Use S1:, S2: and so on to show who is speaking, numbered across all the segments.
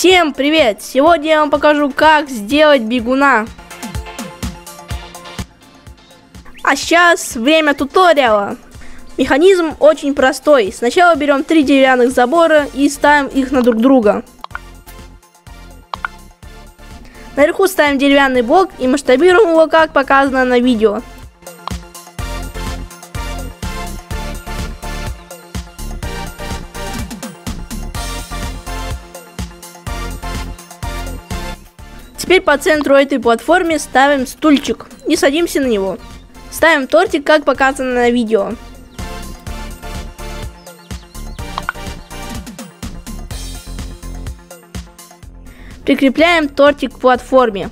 S1: Всем привет! Сегодня я вам покажу, как сделать бегуна. А сейчас время туториала. Механизм очень простой. Сначала берем три деревянных забора и ставим их на друг друга. Наверху ставим деревянный блок и масштабируем его, как показано на видео. Теперь по центру этой платформы ставим стульчик и садимся на него. Ставим тортик, как показано на видео. Прикрепляем тортик к платформе.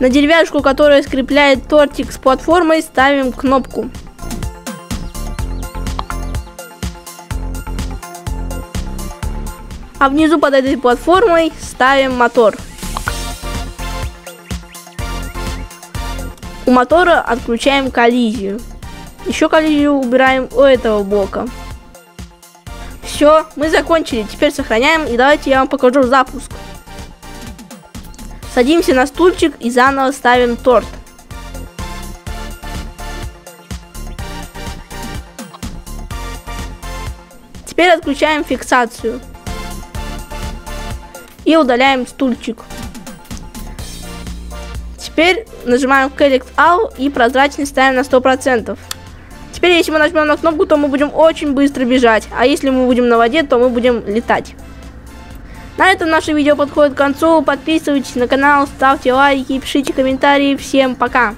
S1: На деревяшку, которая скрепляет тортик с платформой, ставим кнопку. А внизу под этой платформой ставим мотор. У мотора отключаем коллизию. Еще коллизию убираем у этого блока. Все, мы закончили. Теперь сохраняем и давайте я вам покажу запуск. Садимся на стульчик и заново ставим торт. Теперь отключаем фиксацию. И удаляем стульчик. Теперь нажимаем Collect All и прозрачность ставим на 100%. Теперь, если мы нажмем на кнопку, то мы будем очень быстро бежать. А если мы будем на воде, то мы будем летать. На этом наше видео подходит к концу. Подписывайтесь на канал, ставьте лайки, пишите комментарии. Всем пока!